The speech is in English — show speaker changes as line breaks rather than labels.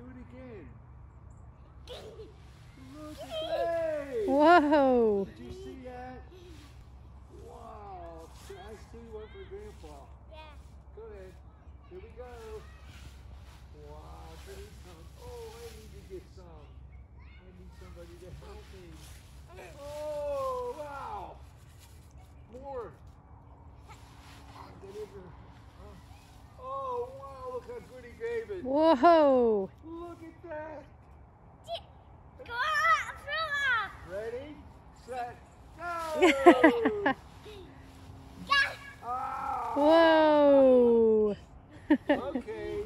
Good do. Do it again. Look at that.
Whoa.
Did you see that? Wow. I see one for Grandpa.
Yeah.
Go ahead. Here we go. Wow. Here he comes. Oh, I need to get some. I need somebody to help me. Oh, wow. More. Oh, wow. Look how good he gave it.
Whoa.
Look at.
Go up.
Ready, set, go. Ah.
Whoa.
Okay.